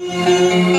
嗯。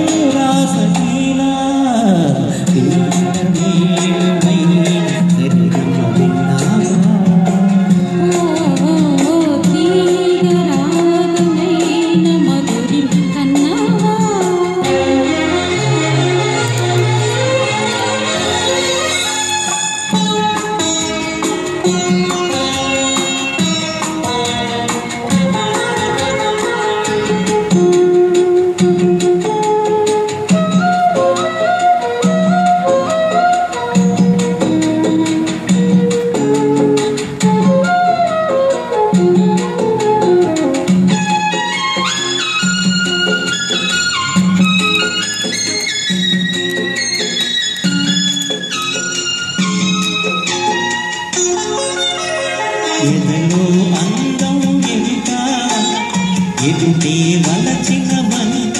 ఎదుటే వలచిన మనక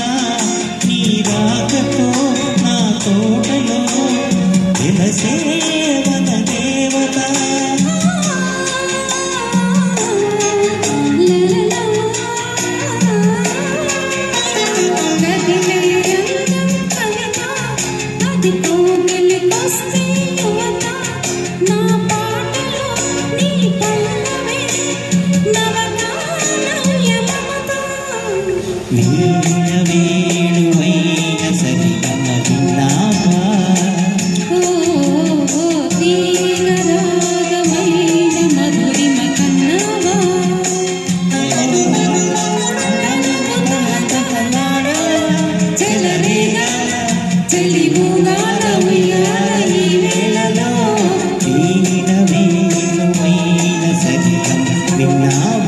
నీ రాకతో నా తోటలో వెలసేవన విన్నావు?